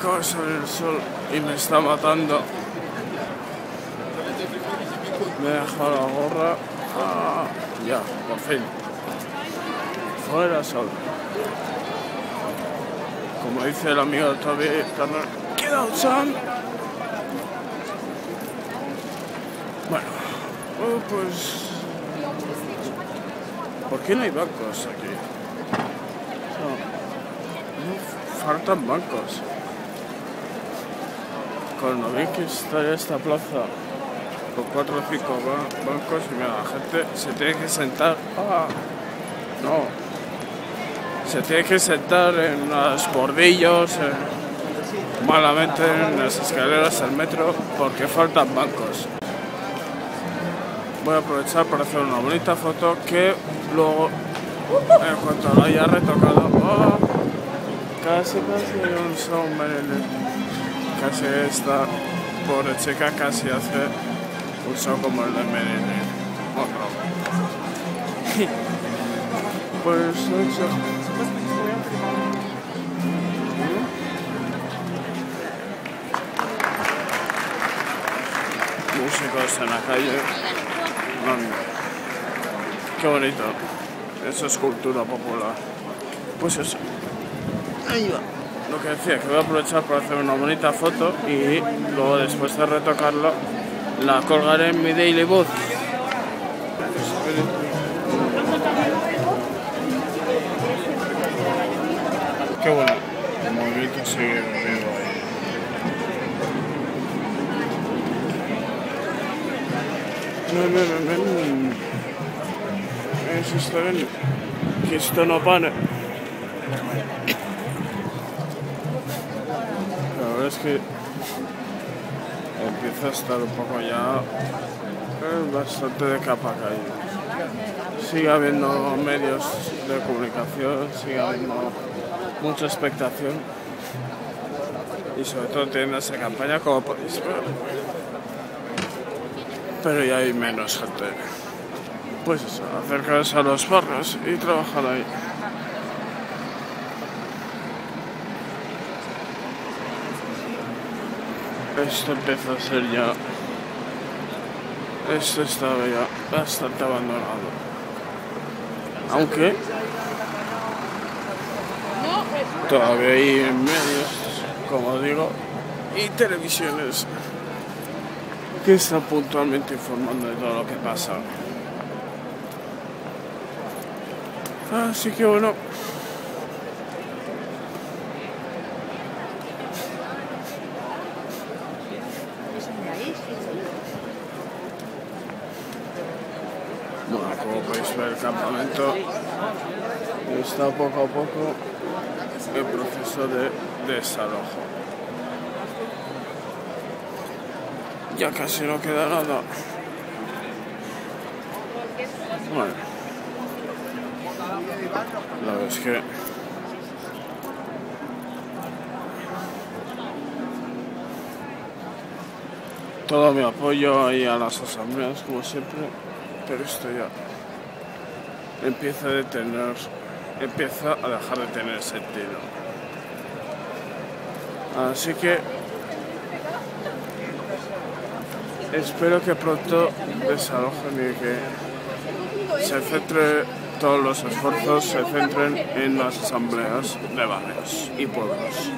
acaba de salir el sol y me está matando. Me he dejado la gorra. Ah, ya, por fin. Fuera sol. Como dice el amigo Toby Turner, get out, son. Bueno, oh, pues. ¿Por qué no hay bancos aquí? No, no faltan bancos. Lo bien que está esta plaza, con cuatro o cinco ba- bancos, y mira, la gente se tiene que sentar. Ah, no. Se tiene que sentar en los bordillos, en- malamente en las escaleras del metro, porque faltan bancos. Voy a aprovechar para hacer una bonita foto que luego, en cuanto la haya retocado, oh, casi casi un son Casi esta pobre chica casi hace un show como el de Marilyn. Otro. Pues eso. Músicos en la calle. Qué bonito. Eso es cultura popular. Pues eso. Ahí va. Lo que decía, que voy a aprovechar para hacer una bonita foto y luego después de retocarlo la colgaré en mi Daily Booth. Qué bueno. El movimiento sigue vivo ahí. No, no, no, no. Eso está bien. Que esto no pane. Es que empieza a estar un poco ya eh, bastante de capa caída. Sigue habiendo medios de comunicación, sigue habiendo mucha expectación y sobre todo tiendas de campaña como podéis ver. Pero ya hay menos gente. Pues eso, acercarse a los barrios y trabajar ahí. Esto empieza a ser ya. Esto estaba ya bastante abandonado. Aunque todavía hay medios, como digo, y televisiones que están puntualmente informando de todo lo que pasa. Así que bueno. Bueno, como podéis ver, el campamento está poco a poco en proceso de desalojo. Ya casi no queda nada. Bueno, la verdad es que todo mi apoyo ahí a las asambleas, como siempre, pero esto ya empieza a tener, empieza a dejar de tener sentido. Así que espero que pronto desalojen y que se centre todos los esfuerzos se centren en las asambleas de barrios y pueblos.